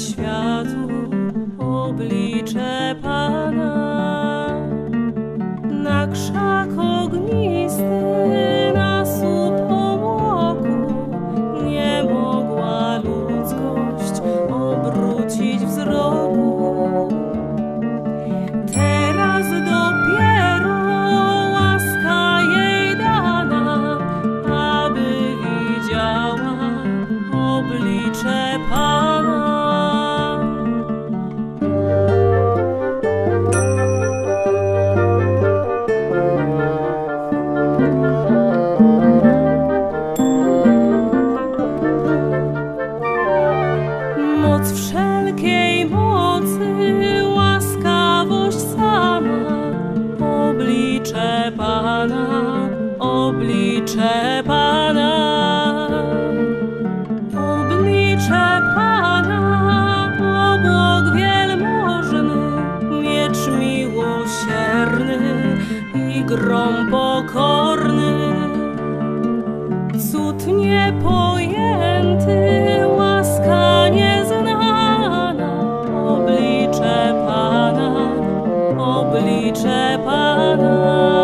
światu oblicze Pana. Na krzak ognisty, na słup obłoku nie mogła ludzkość obrócić wzroku. Teraz dopiero łaska jej dana, aby widziała oblicze Pana. Pana, oblicze Pana, oblicze Pana, obłok wielmożny, miecz miłosierny i grom pokorny. Cud niepojęty, łaska nieznana, oblicze Pana, oblicze Pana.